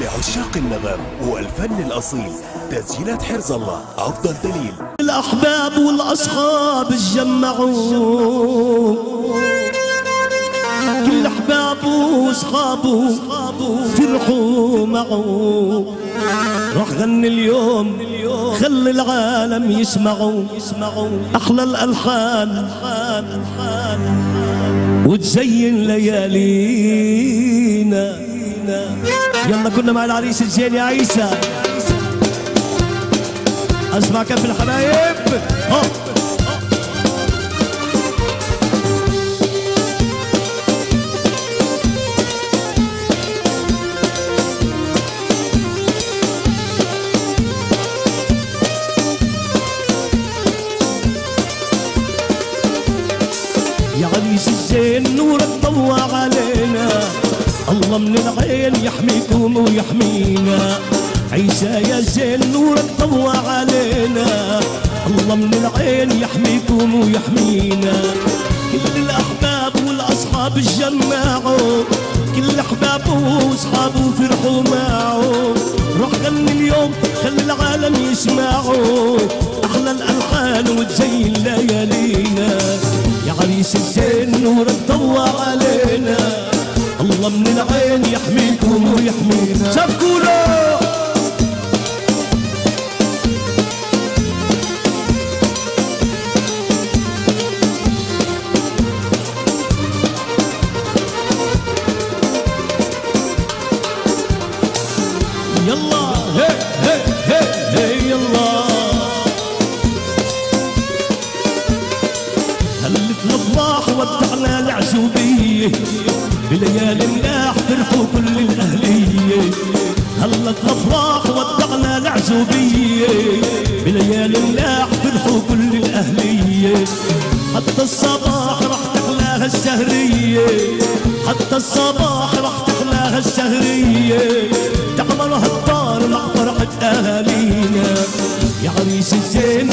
لعشاق النغم والفن الأصيل. تسجيلات حرز الله. أفضل دليل. الأحباب والأصحاب اتجمعوا. كل أحبابه وأصحابه فرحوا معه. راح غني اليوم. خلي العالم يسمعوا. أحلى الألحان. وتزين ليالينا. يلا كنا مع العريس الزين يا عيسى. أسمع كف الحبايب. يا عريس الزين نورك ضوى علينا. الله من العين يحميكم ويحمينا. عيسى يا زين نورك ضوى علينا. الله من العين يحميكم ويحمينا. كل الأحباب والأصحاب اتجمعوا كل أحبابه وأصحابه فرحوا معه روح غني اليوم خلي العالم يسمعوا. الله من العين يحميكم ويحمينا. سبقوا له يلا. هي هي يلا. هلت الافراح ودعنا العزوبية؟ بليالي ملاح فرحوا كل الاهليه هلت الأفراح ودعنا العزوبية. بليالي ملاح فرحوا كل الاهليه حتى الصباح رح تحلاها السهريه حتى الصباح رح تحلاها السهريه تعمرها الدار مع فرحة أهالينا. يا عريس الزين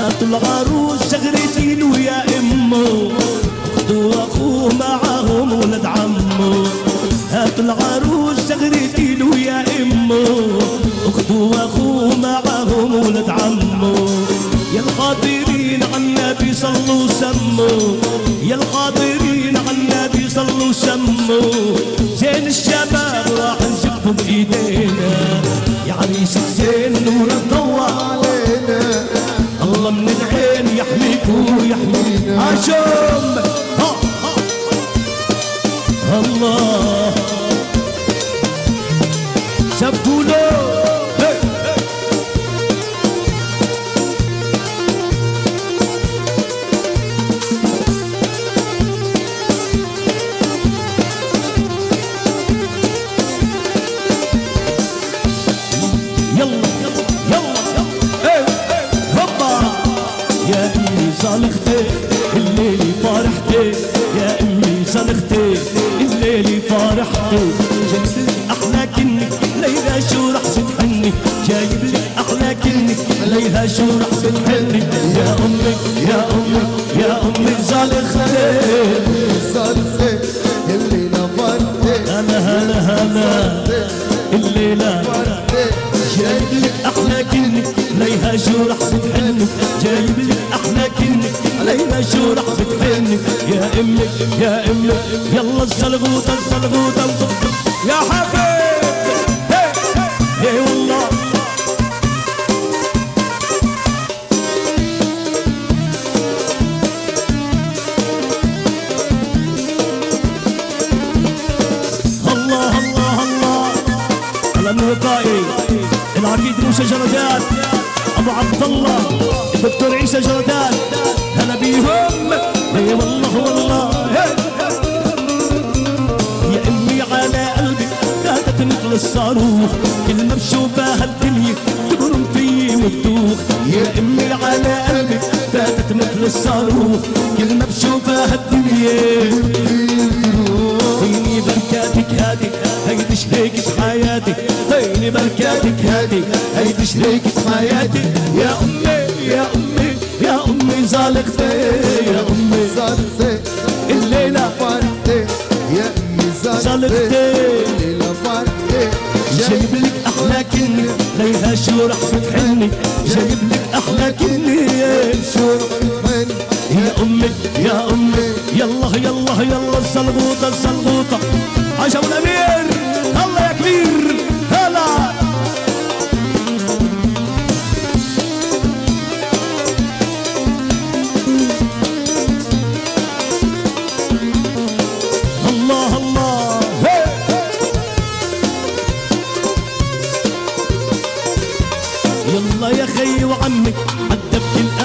هاتوا العروس شغلتين ويا أمه. اخته واخوه معاهم ولد عمه. هاتوا العروس شغلتين ويا أمه. اخته واخوه معاهم ولد عمه. يا القادرين على النبي صلوا وسموا يا القادرين على النبي صلوا وسموا الله هوبا يا امي صالختي الليلي فرحتي يا امي صالختي فرحتي جايب لك أحلى كنك ليلى شو رح بتحني جايب لك أحلى كنك ليلى شو رح بتحني يا امي يا امي يا امي صالختي صار زين اللي هلا هلا هلا الليلة جايب لك أحلى كنك ليها شو رح بتحنك جايب لك أحلى كنك ليها شو رح بتحنك يا امي يا امي يلا الزلغوطه الزلغوطه يا حبيب هي والله الله الله الله. على الوقائي العقيد موسى جردان أبو عبد الله الدكتور عيسى جردان الصاروخ كل ما بشوفها الدنيا تبرم فيي وتدوخ. يا أمي على قلبك فاتت مثل الصاروخ كل ما بشوفها الدنيا هيني بركاتك هادي هيدي شريكة حياتي. هيني بركاتك هادي هيدي شريكة حياتي. يا أمي يا أمي يا أمي زالك خير شو رح بتحني جايب لك أحلى كني شو الحن يا أمي يا أمي يلا يلا يلا الزلغوطة عاش أبو الأمير الله يا كبير.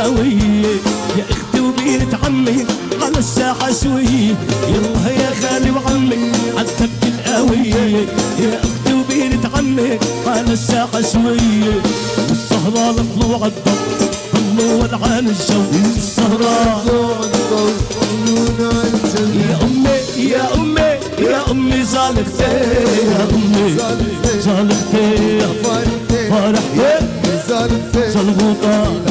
القوية يا أختي وبينة عمي على الساحة شوية يلا يا خالي وعمي عالدبك القوية. يا أختي وبينة عمي على الساحة شوية والسهرة لطلوع الضوء ضلوا ولعان الجو. السهرة يا أمي يا أمي يا أمي زالختي يا أمي زالختي. فرحتي. زلغوطة جايب